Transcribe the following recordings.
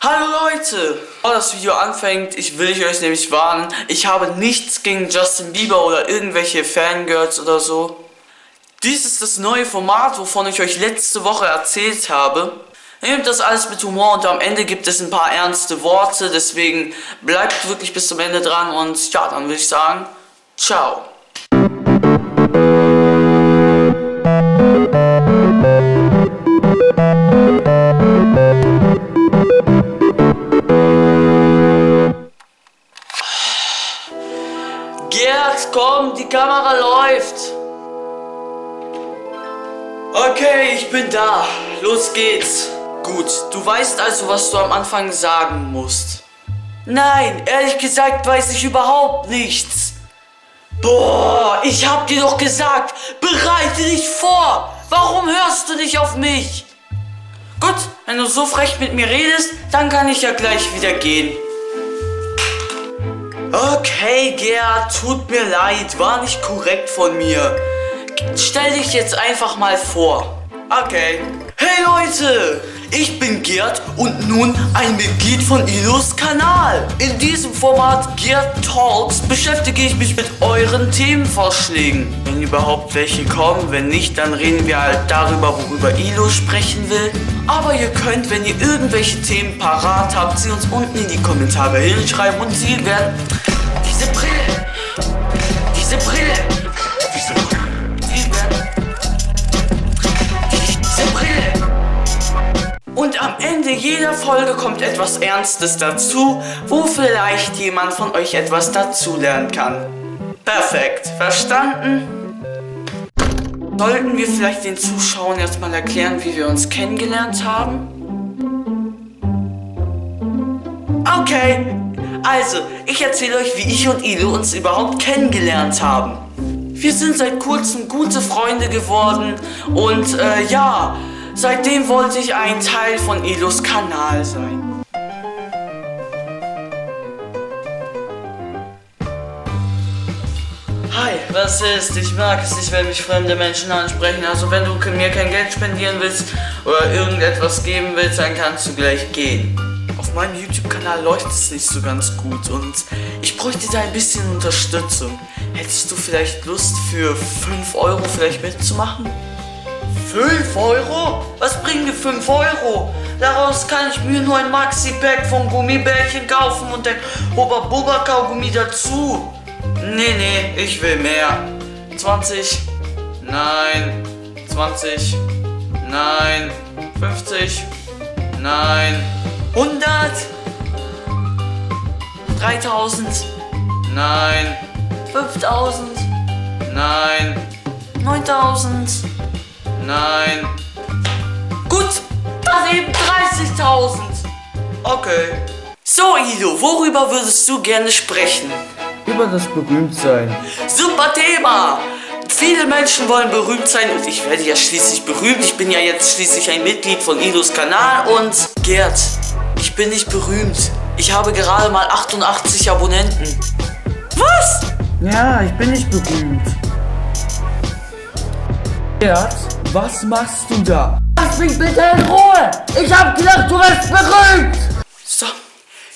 Hallo Leute! Bevor das Video anfängt, ich will euch nämlich warnen, ich habe nichts gegen Justin Bieber oder irgendwelche Fangirls oder so. Dies ist das neue Format, wovon ich euch letzte Woche erzählt habe. Nehmt das alles mit Humor und am Ende gibt es ein paar ernste Worte, deswegen bleibt wirklich bis zum Ende dran und ja, dann würde ich sagen, ciao. Die Kamera läuft. Okay, ich bin da. Los geht's. Gut, du weißt also, was du am Anfang sagen musst. Nein, ehrlich gesagt weiß ich überhaupt nichts. Boah, ich hab dir doch gesagt, bereite dich vor. Warum hörst du nicht auf mich? Gut, wenn du so frech mit mir redest, dann kann ich ja gleich wieder gehen. Okay, Gerd, tut mir leid, war nicht korrekt von mir. Stell dich jetzt einfach mal vor. Okay. Hey Leute, ich bin Gerd und nun ein Mitglied von Ilos Kanal. In diesem Format Gerd Talks beschäftige ich mich mit euren Themenvorschlägen. Wenn überhaupt welche kommen, wenn nicht, dann reden wir halt darüber, worüber Ilo sprechen will. Aber ihr könnt, wenn ihr irgendwelche Themen parat habt, sie uns unten in die Kommentare hinschreiben und sie werden... Diese Brille! Diese Brille! Und am Ende jeder Folge kommt etwas Ernstes dazu, wo vielleicht jemand von euch etwas dazulernen kann. Perfekt, verstanden? Sollten wir vielleicht den Zuschauern erstmal erklären, wie wir uns kennengelernt haben? Okay, also, ich erzähle euch, wie ich und Ilo uns überhaupt kennengelernt haben. Wir sind seit kurzem gute Freunde geworden und äh, ja, seitdem wollte ich ein Teil von Ilos Kanal sein. Hi, was ist? Ich mag es nicht, wenn mich fremde Menschen ansprechen. Also wenn du mir kein Geld spendieren willst oder irgendetwas geben willst, dann kannst du gleich gehen. Auf meinem YouTube-Kanal läuft es nicht so ganz gut und ich bräuchte da ein bisschen Unterstützung. Hättest du vielleicht Lust für 5 Euro vielleicht mitzumachen? 5 Euro? Was bringen mir 5 Euro? Daraus kann ich mir nur ein Maxi-Pack von Gummibärchen kaufen und ein Hubba-Bubba-Kaugummi dazu. Nee, nee, ich will mehr. 20. Nein. 20. Nein. 50. Nein. 100. 3000. Nein. 5000. Nein. 9000. Nein. Gut, dann eben 30.000. Okay. So, Ido, worüber würdest du gerne sprechen? Über das Berühmtsein. Super Thema! Viele Menschen wollen berühmt sein und ich werde ja schließlich berühmt. Ich bin ja jetzt schließlich ein Mitglied von Idos Kanal und Gerd, ich bin nicht berühmt. Ich habe gerade mal 88 Abonnenten. Was? Ja, ich bin nicht berühmt. Gerd, was machst du da? Lass mich bitte in Ruhe! Ich hab gedacht, du wirst berühmt! So,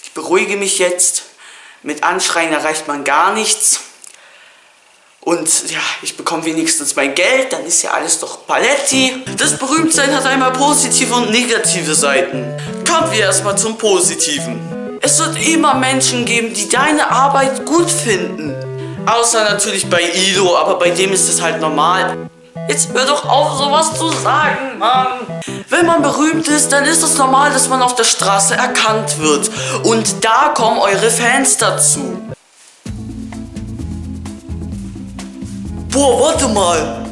ich beruhige mich jetzt. Mit Anschreien erreicht man gar nichts. Und ja, ich bekomme wenigstens mein Geld, dann ist ja alles doch Paletti. Das Berühmtsein hat einmal positive und negative Seiten. Kommen wir erstmal zum Positiven. Es wird immer Menschen geben, die deine Arbeit gut finden. Außer natürlich bei Ido, aber bei dem ist es halt normal. Jetzt hör doch auf, sowas zu sagen, Mann. Wenn man berühmt ist, dann ist es normal, dass man auf der Straße erkannt wird. Und da kommen eure Fans dazu. Boah, warte mal.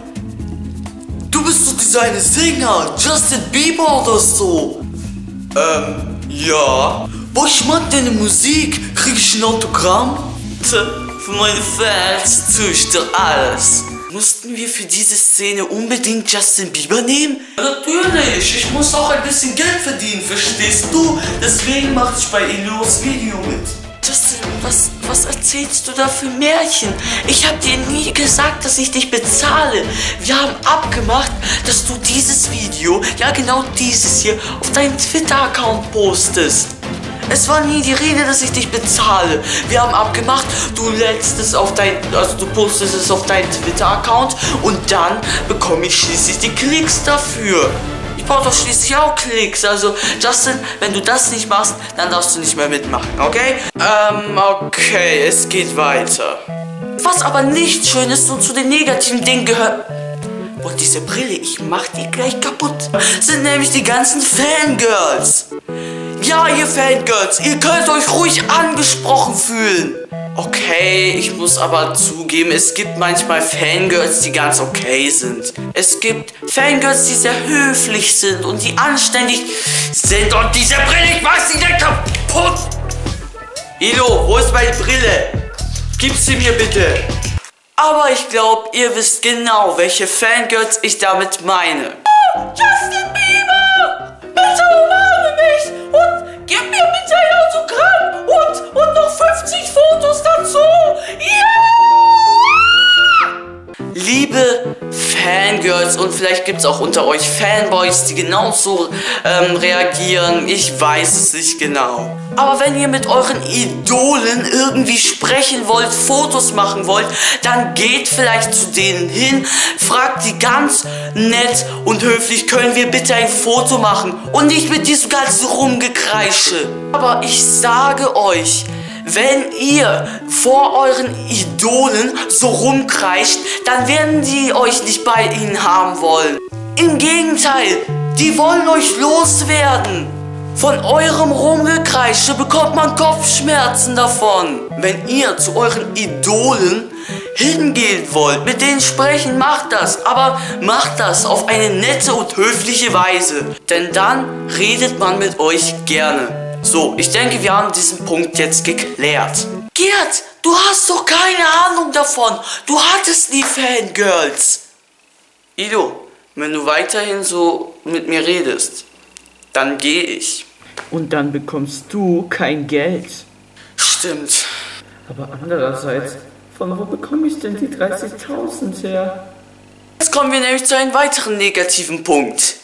Du bist doch dieser eine Sänger, Justin Bieber oder so. Ähm, ja. Boah, ich mag deine Musik. Krieg ich ein Autogramm? Für meine Fans tue ich doch alles. Mussten wir für diese Szene unbedingt Justin Bieber nehmen? Natürlich, ich muss auch ein bisschen Geld verdienen, verstehst du? Deswegen mache ich bei Elios Video mit. Justin, was, was erzählst du da für Märchen? Ich habe dir nie gesagt, dass ich dich bezahle. Wir haben abgemacht, dass du dieses Video, ja genau dieses hier, auf deinen Twitter-Account postest. Es war nie die Rede, dass ich dich bezahle. Wir haben abgemacht, du lädst es auf dein, also du postest es auf deinen Twitter-Account und dann bekomme ich schließlich die Klicks dafür. Ich brauche doch schließlich auch Klicks. Also, Justin, wenn du das nicht machst, dann darfst du nicht mehr mitmachen, okay? Ähm, okay, es geht weiter. Was aber nicht schön ist und zu den negativen Dingen gehört. Und diese Brille, ich mach die gleich kaputt. Sind nämlich die ganzen Fangirls. Ja, ihr Fangirls, ihr könnt euch ruhig angesprochen fühlen. Okay, ich muss aber zugeben, es gibt manchmal Fangirls, die ganz okay sind. Es gibt Fangirls, die sehr höflich sind und die anständig sind. Und diese Brille, ich mach sie denn kaputt. Ilo, wo ist meine Brille? Gib sie mir bitte. Aber ich glaube, ihr wisst genau, welche Fangirls ich damit meine. Justin Fotos dazu. Ja! Liebe Fangirls und vielleicht gibt es auch unter euch Fanboys, die genauso ähm, reagieren. Ich weiß es nicht genau. Aber wenn ihr mit euren Idolen irgendwie sprechen wollt, Fotos machen wollt, dann geht vielleicht zu denen hin, fragt die ganz nett und höflich, können wir bitte ein Foto machen und nicht mit diesem ganzen Rumgekreische. Aber ich sage euch, wenn ihr vor euren Idolen so rumkreischt, dann werden die euch nicht bei ihnen haben wollen. Im Gegenteil, die wollen euch loswerden. Von eurem Rumgekreische bekommt man Kopfschmerzen davon. Wenn ihr zu euren Idolen hingehen wollt, mit denen sprechen, macht das. Aber macht das auf eine nette und höfliche Weise. Denn dann redet man mit euch gerne. So, ich denke, wir haben diesen Punkt jetzt geklärt. Gerd, du hast doch keine Ahnung davon. Du hattest nie Fangirls. Ido, wenn du weiterhin so mit mir redest, dann gehe ich. Und dann bekommst du kein Geld. Stimmt. Aber andererseits, von wo bekomme ich denn die 30.000 her? Jetzt kommen wir nämlich zu einem weiteren negativen Punkt.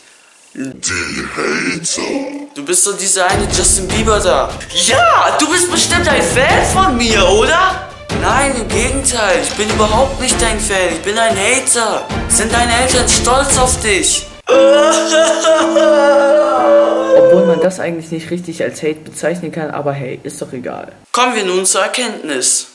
Die Hater. Du bist doch dieser eine Justin Bieber da. Ja, du bist bestimmt ein Fan von mir, oder? Nein, im Gegenteil. Ich bin überhaupt nicht dein Fan. Ich bin ein Hater. Sind deine Eltern stolz auf dich? Obwohl man das eigentlich nicht richtig als Hate bezeichnen kann, aber hey, ist doch egal. Kommen wir nun zur Erkenntnis.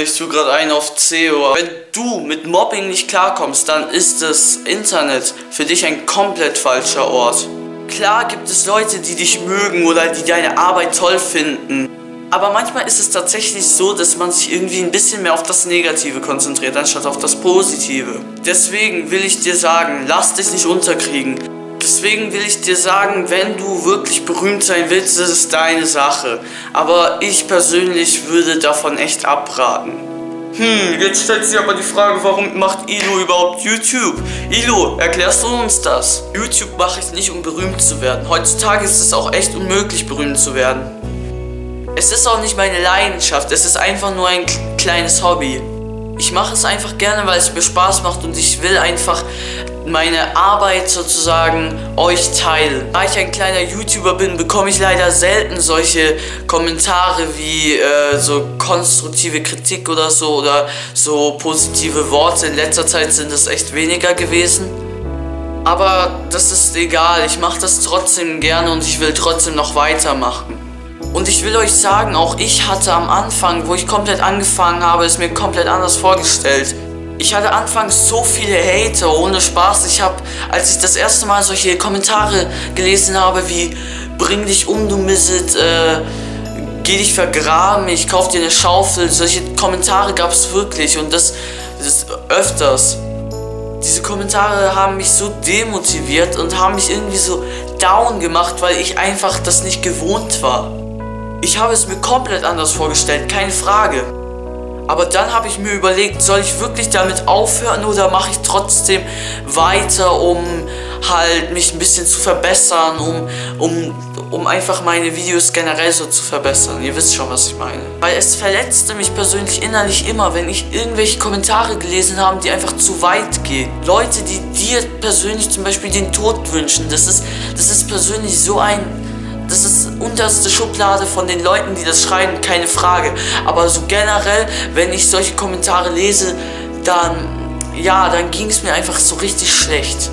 Ich tue gerade einen auf CEO. Wenn du mit Mobbing nicht klarkommst, dann ist das Internet für dich ein komplett falscher Ort. Klar gibt es Leute, die dich mögen oder die deine Arbeit toll finden. Aber manchmal ist es tatsächlich so, dass man sich irgendwie ein bisschen mehr auf das Negative konzentriert, anstatt auf das Positive. Deswegen will ich dir sagen, lass dich nicht unterkriegen. Deswegen will ich dir sagen, wenn du wirklich berühmt sein willst, ist deine Sache. Aber ich persönlich würde davon echt abraten. Hm, jetzt stellt sich aber die Frage, warum macht Ilo überhaupt YouTube? Ilo, erklärst du uns das? YouTube mache ich nicht, um berühmt zu werden. Heutzutage ist es auch echt unmöglich, berühmt zu werden. Es ist auch nicht meine Leidenschaft, es ist einfach nur ein kleines Hobby. Ich mache es einfach gerne, weil es mir Spaß macht und ich will einfach meine Arbeit sozusagen euch teilen. Da ich ein kleiner YouTuber bin, bekomme ich leider selten solche Kommentare wie äh, so konstruktive Kritik oder so oder so positive Worte. In letzter Zeit sind es echt weniger gewesen. Aber das ist egal, ich mache das trotzdem gerne und ich will trotzdem noch weitermachen. Und ich will euch sagen, auch ich hatte am Anfang, wo ich komplett angefangen habe, es mir komplett anders vorgestellt. Ich hatte anfangs so viele Hater, ohne Spaß. Ich habe, als ich das erste Mal solche Kommentare gelesen habe, wie bring dich um, du Misset, äh, geh dich vergraben, ich kauf dir eine Schaufel. Solche Kommentare gab es wirklich und das, das öfters. Diese Kommentare haben mich so demotiviert und haben mich irgendwie so down gemacht, weil ich einfach das nicht gewohnt war. Ich habe es mir komplett anders vorgestellt, keine Frage. Aber dann habe ich mir überlegt, soll ich wirklich damit aufhören oder mache ich trotzdem weiter, um halt mich ein bisschen zu verbessern, um, um, um einfach meine Videos generell so zu verbessern. Ihr wisst schon, was ich meine. Weil es verletzte mich persönlich innerlich immer, wenn ich irgendwelche Kommentare gelesen habe, die einfach zu weit gehen. Leute, die dir persönlich zum Beispiel den Tod wünschen, das ist, das ist persönlich so ein das ist unterste Schublade von den Leuten, die das schreiben, keine Frage. Aber so generell, wenn ich solche Kommentare lese, dann, ja, dann ging es mir einfach so richtig schlecht.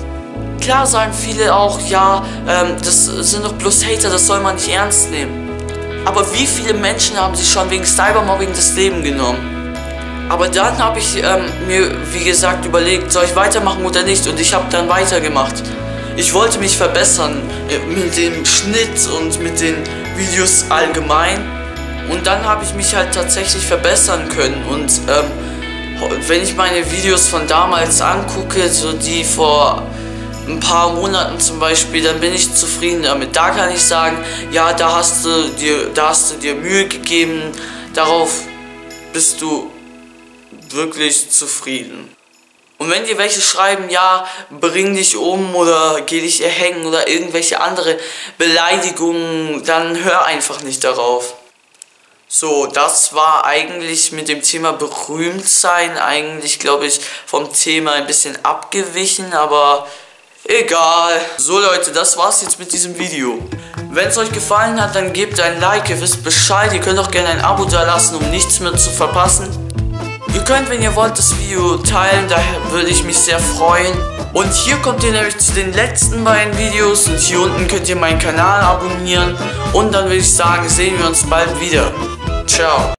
Klar sagen viele auch, ja, ähm, das sind doch bloß Hater, das soll man nicht ernst nehmen. Aber wie viele Menschen haben sich schon wegen Cybermobbing das Leben genommen? Aber dann habe ich ähm, mir, wie gesagt, überlegt, soll ich weitermachen oder nicht? Und ich habe dann weitergemacht. Ich wollte mich verbessern äh, mit dem Schnitt und mit den Videos allgemein. Und dann habe ich mich halt tatsächlich verbessern können. Und ähm, wenn ich meine Videos von damals angucke, so die vor ein paar Monaten zum Beispiel, dann bin ich zufrieden damit. Da kann ich sagen, ja, da hast du dir, da hast du dir Mühe gegeben, darauf bist du wirklich zufrieden. Und wenn dir welche schreiben, ja, bring dich um oder geh dich erhängen oder irgendwelche andere Beleidigungen, dann hör einfach nicht darauf. So, das war eigentlich mit dem Thema berühmt sein eigentlich, glaube ich, vom Thema ein bisschen abgewichen, aber Egal. So Leute, das war's jetzt mit diesem Video. Wenn es euch gefallen hat, dann gebt ein Like, ihr wisst Bescheid. Ihr könnt auch gerne ein Abo da lassen, um nichts mehr zu verpassen. Ihr könnt, wenn ihr wollt, das Video teilen, daher würde ich mich sehr freuen. Und hier kommt ihr nämlich zu den letzten beiden Videos und hier unten könnt ihr meinen Kanal abonnieren. Und dann würde ich sagen, sehen wir uns bald wieder. Ciao.